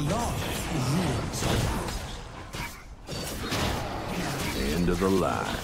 Life ruins End of the line.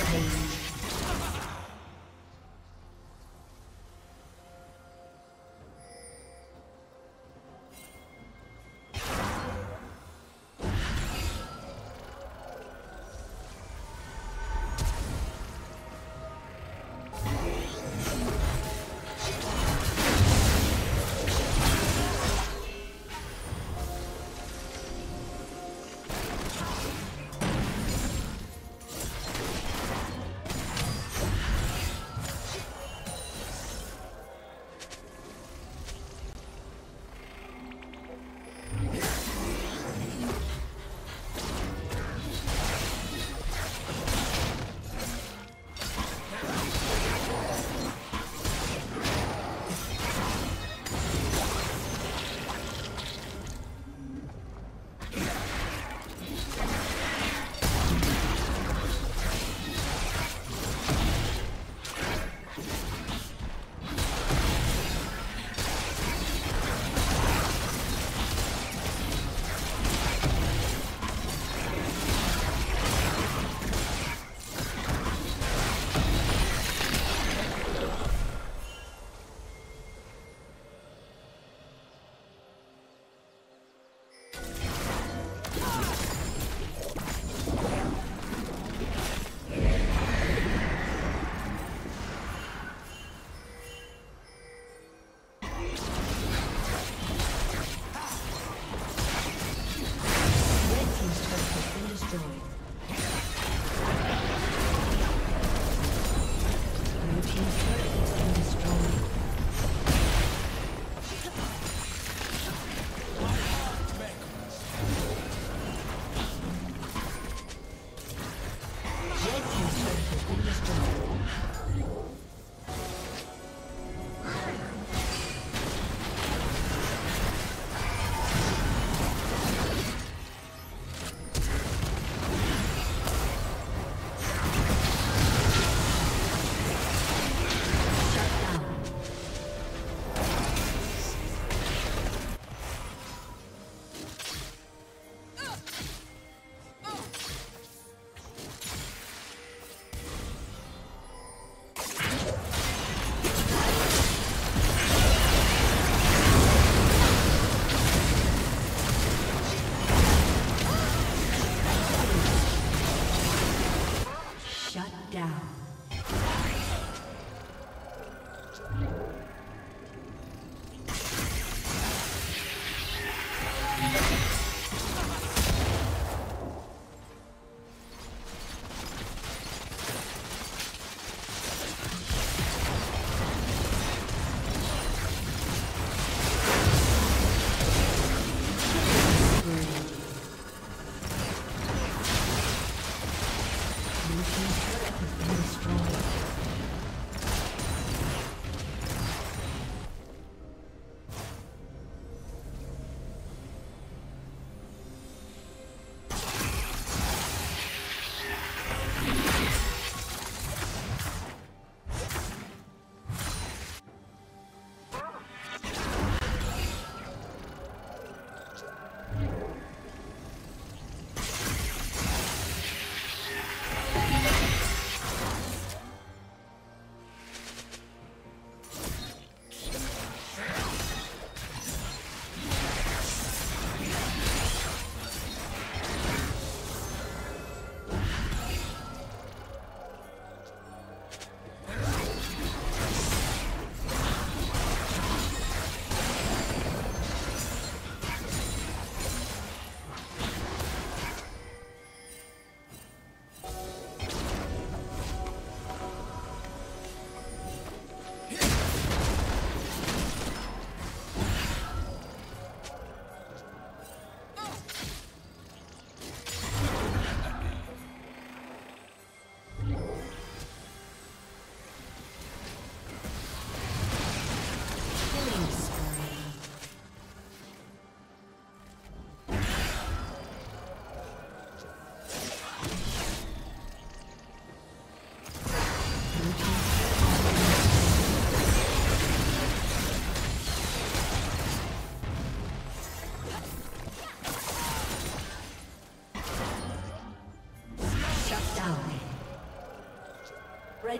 Rampage.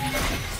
Red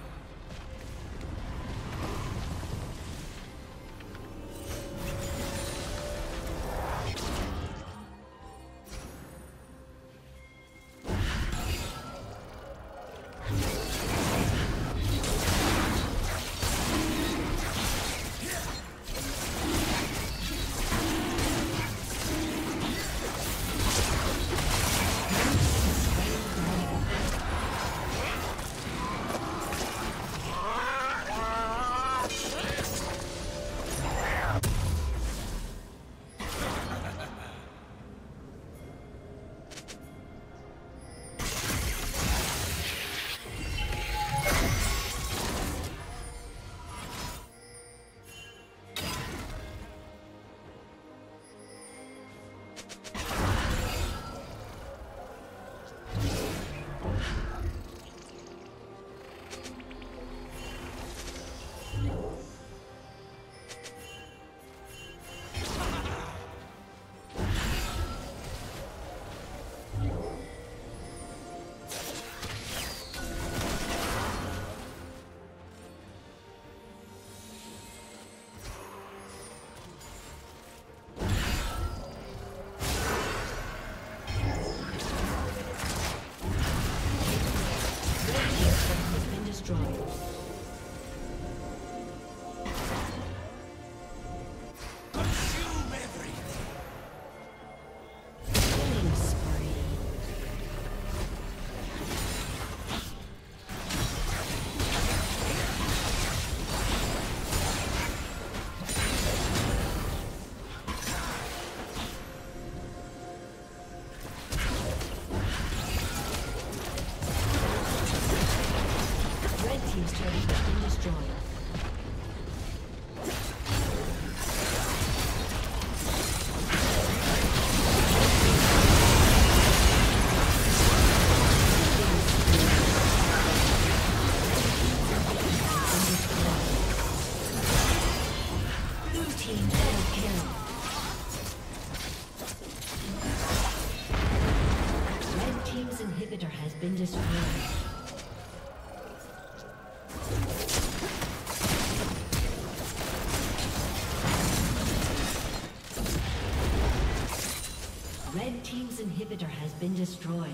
Team's inhibitor has been destroyed.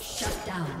Shut down.